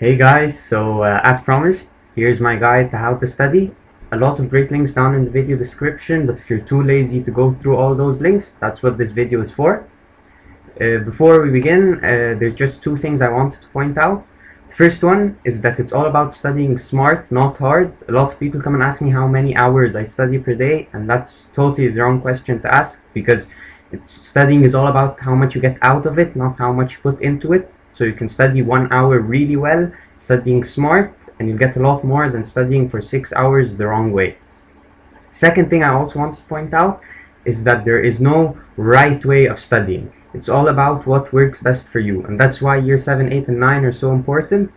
Hey guys, so uh, as promised, here's my guide to how to study. A lot of great links down in the video description, but if you're too lazy to go through all those links, that's what this video is for. Uh, before we begin, uh, there's just two things I wanted to point out. The first one is that it's all about studying smart, not hard. A lot of people come and ask me how many hours I study per day, and that's totally the wrong question to ask because it's, studying is all about how much you get out of it, not how much you put into it. So you can study one hour really well, studying smart, and you'll get a lot more than studying for six hours the wrong way. Second thing I also want to point out is that there is no right way of studying. It's all about what works best for you. And that's why year 7, 8, and 9 are so important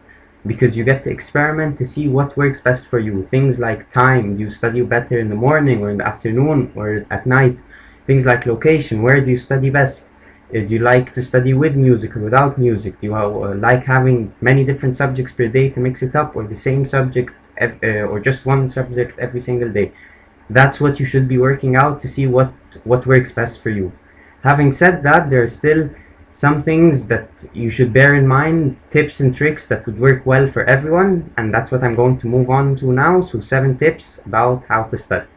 because you get to experiment to see what works best for you. Things like time, do you study better in the morning or in the afternoon or at night? Things like location, where do you study best? Uh, do you like to study with music or without music? Do you uh, like having many different subjects per day to mix it up or the same subject uh, or just one subject every single day? That's what you should be working out to see what, what works best for you. Having said that, there are still some things that you should bear in mind, tips and tricks that would work well for everyone, and that's what I'm going to move on to now. So, seven tips about how to study.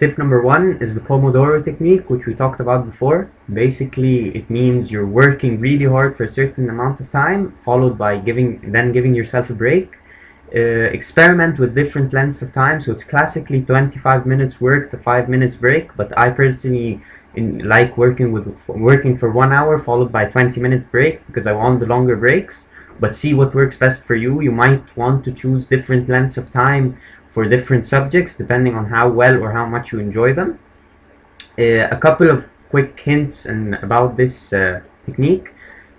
Tip number one is the Pomodoro technique, which we talked about before. Basically, it means you're working really hard for a certain amount of time, followed by giving then giving yourself a break uh, experiment with different lengths of time. So it's classically 25 minutes work to five minutes break. But I personally in, like working with working for one hour followed by 20 minute break because I want the longer breaks. But see what works best for you. You might want to choose different lengths of time for different subjects depending on how well or how much you enjoy them. Uh, a couple of quick hints and about this uh, technique.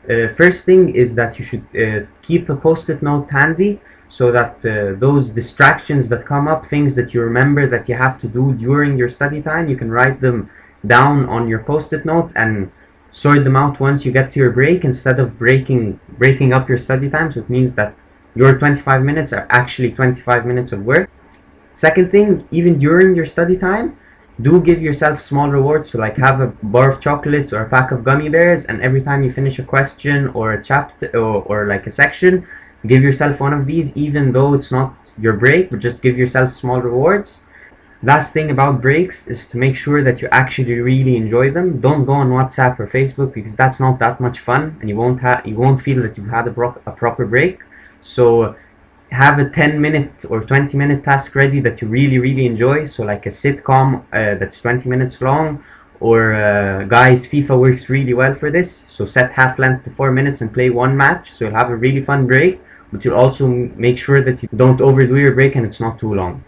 Uh, first thing is that you should uh, keep a post-it note handy so that uh, those distractions that come up, things that you remember that you have to do during your study time, you can write them down on your post-it note and sort them out once you get to your break instead of breaking breaking up your study time. So it means that your 25 minutes are actually 25 minutes of work. Second thing, even during your study time, do give yourself small rewards. So like have a bar of chocolates or a pack of gummy bears and every time you finish a question or a chapter or, or like a section give yourself one of these even though it's not your break but just give yourself small rewards. Last thing about breaks is to make sure that you actually really enjoy them. Don't go on whatsapp or facebook because that's not that much fun and you won't have you won't feel that you've had a, pro- a proper break. So have a 10 minute or 20 minute task ready that you really really enjoy. So like a sitcom uh, that's 20 minutes long or uh, guys fifa works really well for this. So set half length to 4 minutes and play one match. So you'll have a really fun break but you'll also make sure that you don't overdo your break and it's not too long.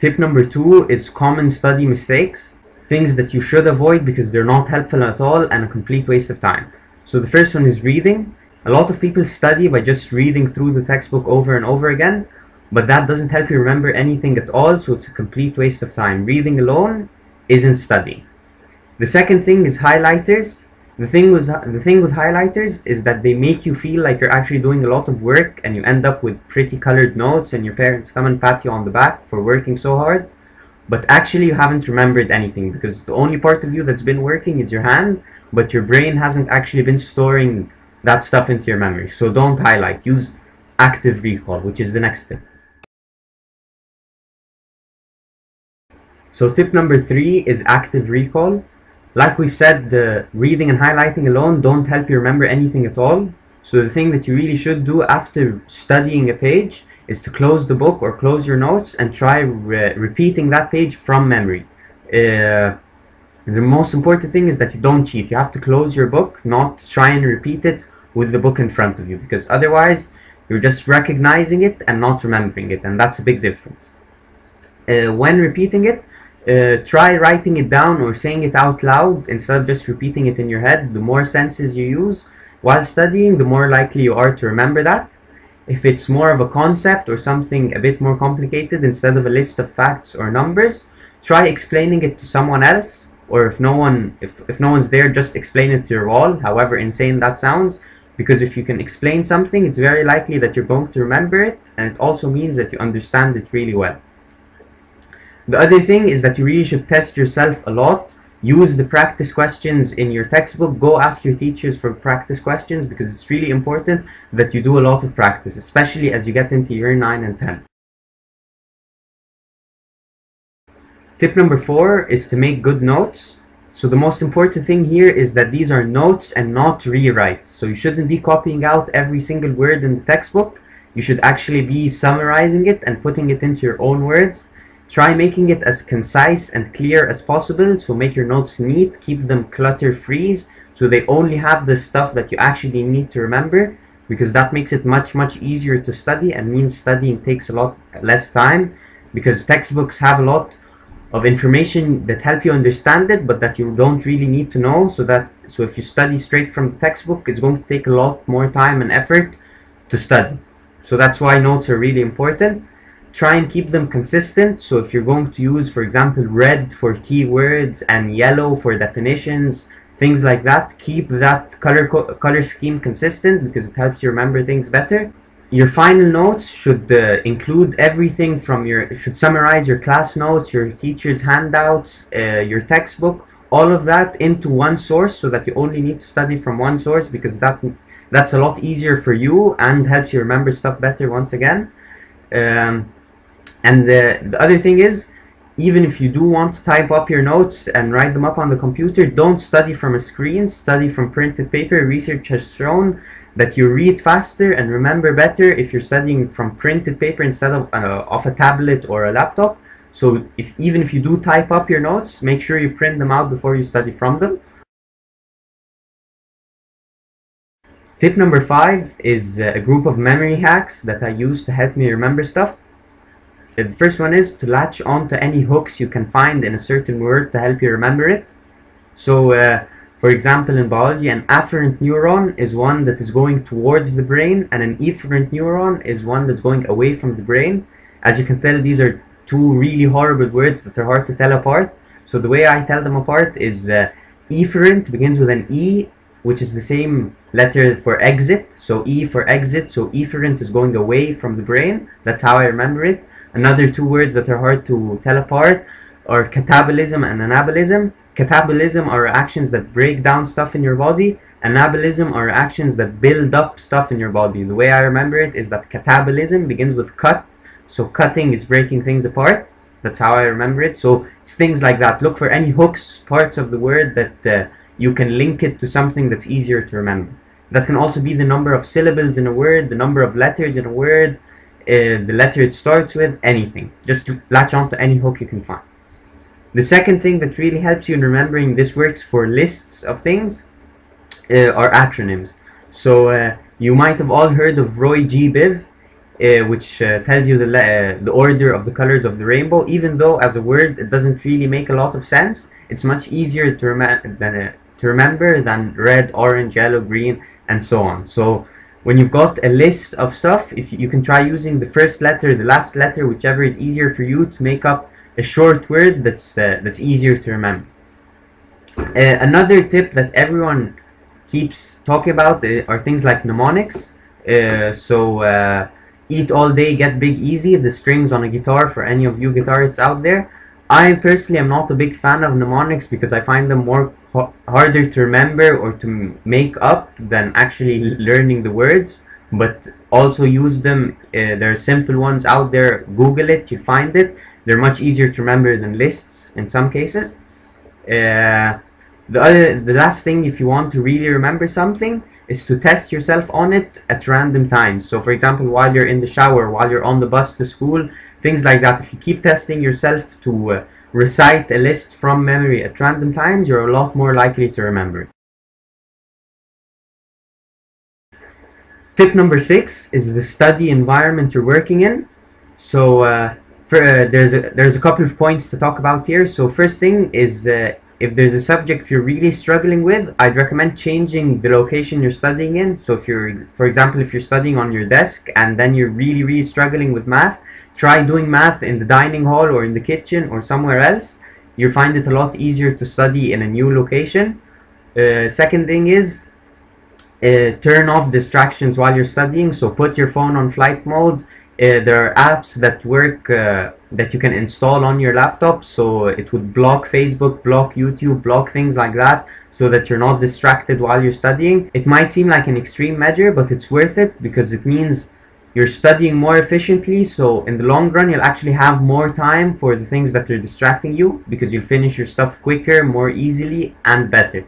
Tip number two is common study mistakes things that you should avoid because they're not helpful at all and a complete waste of time. So the first one is reading a lot of people study by just reading through the textbook over and over again, but that doesn't help you remember anything at all, so it's a complete waste of time. Reading alone isn't study. The second thing is highlighters. The thing with the thing with highlighters is that they make you feel like you're actually doing a lot of work and you end up with pretty colored notes and your parents come and pat you on the back for working so hard. But actually you haven't remembered anything because the only part of you that's been working is your hand, but your brain hasn't actually been storing that stuff into your memory. So don't highlight. Use active recall, which is the next tip. So tip number three is active recall. Like we've said, the reading and highlighting alone don't help you remember anything at all. So the thing that you really should do after studying a page is to close the book or close your notes and try re repeating that page from memory. Uh, the most important thing is that you don't cheat. You have to close your book, not try and repeat it with the book in front of you because otherwise you're just recognizing it and not remembering it and that's a big difference. Uh, when repeating it, uh, try writing it down or saying it out loud instead of just repeating it in your head. The more senses you use while studying, the more likely you are to remember that. If it's more of a concept or something a bit more complicated, instead of a list of facts or numbers, try explaining it to someone else. Or if no one, if, if no one's there, just explain it to your wall. However insane that sounds, because if you can explain something, it's very likely that you're going to remember it, and it also means that you understand it really well. The other thing is that you really should test yourself a lot use the practice questions in your textbook. Go ask your teachers for practice questions because it's really important that you do a lot of practice, especially as you get into year 9 and 10. Tip number four is to make good notes. So the most important thing here is that these are notes and not rewrites. So you shouldn't be copying out every single word in the textbook. You should actually be summarizing it and putting it into your own words. Try making it as concise and clear as possible. So make your notes neat, keep them clutter free. So they only have the stuff that you actually need to remember because that makes it much, much easier to study and means studying takes a lot less time because textbooks have a lot of information that help you understand it but that you don't really need to know so that so if you study straight from the textbook it's going to take a lot more time and effort to study. So that's why notes are really important. Try and keep them consistent. So if you're going to use for example red for keywords and yellow for definitions things like that keep that color color scheme consistent because it helps you remember things better your final notes should uh, include everything from your should summarize your class notes your teacher's handouts uh, your textbook all of that into one source so that you only need to study from one source because that that's a lot easier for you and helps you remember stuff better once again. Um, and the, the other thing is even if you do want to type up your notes and write them up on the computer don't study from a screen study from printed paper research has shown that you read faster and remember better if you're studying from printed paper instead of uh, off a tablet or a laptop. So if even if you do type up your notes, make sure you print them out before you study from them. Tip number five is uh, a group of memory hacks that I use to help me remember stuff. The first one is to latch onto any hooks you can find in a certain word to help you remember it. So uh, for example, in biology, an afferent neuron is one that is going towards the brain, and an efferent neuron is one that's going away from the brain. As you can tell, these are two really horrible words that are hard to tell apart. So the way I tell them apart is uh, efferent begins with an E, which is the same letter for exit. So E for exit. So efferent is going away from the brain. That's how I remember it. Another two words that are hard to tell apart are catabolism and anabolism. Catabolism are actions that break down stuff in your body. Anabolism are actions that build up stuff in your body. The way I remember it is that catabolism begins with cut. So cutting is breaking things apart. That's how I remember it. So it's things like that. Look for any hooks, parts of the word that uh, you can link it to something that's easier to remember. That can also be the number of syllables in a word, the number of letters in a word, uh, the letter it starts with, anything. Just latch onto any hook you can find. The second thing that really helps you in remembering this works for lists of things uh, are acronyms. So uh, you might have all heard of Roy G. Biv, uh, which uh, tells you the, uh, the order of the colors of the rainbow. Even though as a word it doesn't really make a lot of sense, it's much easier to, rem- than, to remember than red, orange, yellow, green, and so on. So when you've got a list of stuff, if you, can try using the first letter, the last letter, whichever is easier for you to make up a short word that's uh, that's easier to remember. Uh, another tip that everyone keeps talking about uh, are things like mnemonics. Uh, so uh, eat all day, get big easy. The strings on a guitar for any of you guitarists out there. I personally am not a big fan of mnemonics because I find them more harder to remember or to make up than actually learning the words. But also use them. Uh, there are simple ones out there. Google it, you find it they're much easier to remember than lists in some cases. Uh, the other, the last thing, if you want to really remember something, is to test yourself on it at random times. So, for example, while you're in the shower, while you're on the bus to school, things like that. If you keep testing yourself to uh, recite a list from memory at random times, you're a lot more likely to remember it. Tip number six is the study environment you're working in. So, uh, for, uh, there's a there's a couple of points to talk about here. So first thing is uh, if there's a subject you're really struggling with, I'd recommend changing the location you're studying in. So if you're, for example, if you're studying on your desk and then you're really really struggling with math, try doing math in the dining hall or in the kitchen or somewhere else. You'll find it a lot easier to study in a new location. Uh, second thing is uh, turn off distractions while you're studying. So put your phone on flight mode uh, there are apps that work uh, that you can install on your laptop so it would block Facebook, block YouTube, block things like that so that you're not distracted while you're studying. It might seem like an extreme measure, but it's worth it because it means you're studying more efficiently so in the long run you'll actually have more time for the things that are distracting you because you'll finish your stuff quicker, more easily and better.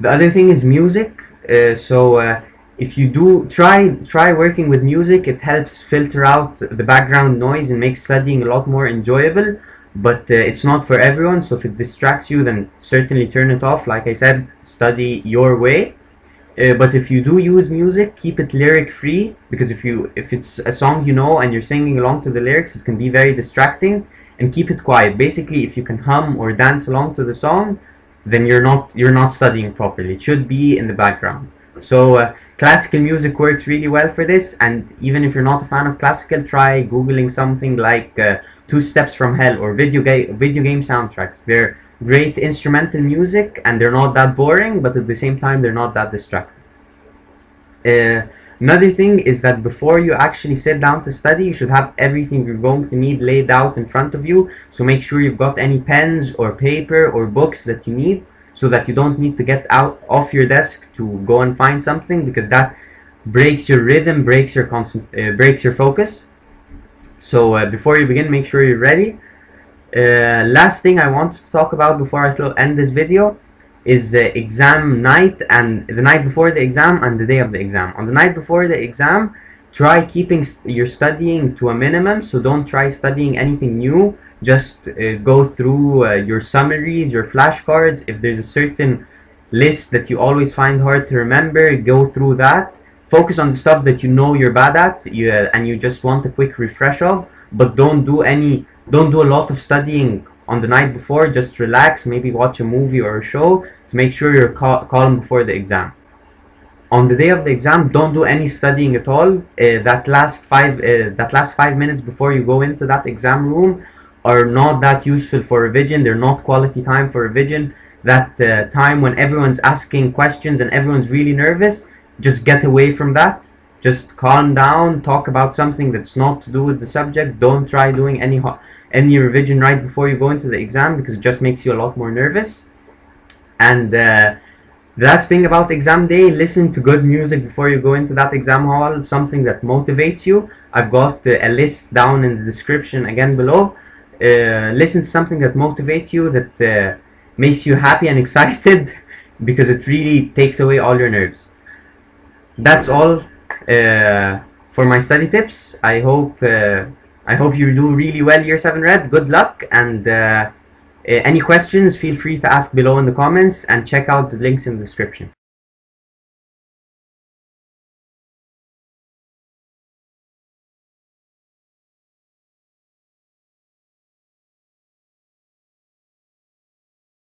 The other thing is music. Uh, so uh, if you do try try working with music it helps filter out the background noise and makes studying a lot more enjoyable but uh, it's not for everyone so if it distracts you then certainly turn it off. Like i said study your way. Uh, but if you do use music keep it lyric free because if you if it's a song you know and you're singing along to the lyrics it can be very distracting and keep it quiet. Basically if you can hum or dance along to the song then you're not you're not studying properly. It should be in the background so uh, classical music works really well for this and even if you're not a fan of classical try googling something like uh, two steps from hell or video game video game soundtracks. They're great instrumental music and they're not that boring but at the same time they're not that distracting. Uh, another thing is that before you actually sit down to study you should have everything you're going to need laid out in front of you. So make sure you've got any pens or paper or books that you need so that you don't need to get out off your desk to go and find something because that breaks your rhythm, breaks your constant, uh, breaks your focus. So uh, before you begin, make sure you're ready. Uh, last thing I want to talk about before I end this video is exam night and the night before the exam and the day of the exam. On the night before the exam, try keeping your studying to a minimum. So don't try studying anything new just uh, go through uh, your summaries, your flashcards. If there's a certain list that you always find hard to remember, go through that. Focus on the stuff that you know you're bad at you, uh, and you just want a quick refresh of, but don't do any, don't do a lot of studying on the night before. Just relax, maybe watch a movie or a show to make sure you're cal calm before the exam on the day of the exam don't do any studying at all uh, that last five uh, that last five minutes before you go into that exam room are not that useful for revision. They're not quality time for revision. That uh, time when everyone's asking questions and everyone's really nervous, just get away from that. Just calm down, talk about something that's not to do with the subject. Don't try doing any any revision right before you go into the exam because it just makes you a lot more nervous. And uh, the last thing about exam day, listen to good music before you go into that exam hall, something that motivates you. I've got uh, a list down in the description again below uh, listen to something that motivates you, that uh, makes you happy and excited, because it really takes away all your nerves. That's all uh, for my study tips. I hope uh, I hope you do really well year 7 red. Good luck and Uh, any questions feel free to ask below in the comments and check out the links in the description.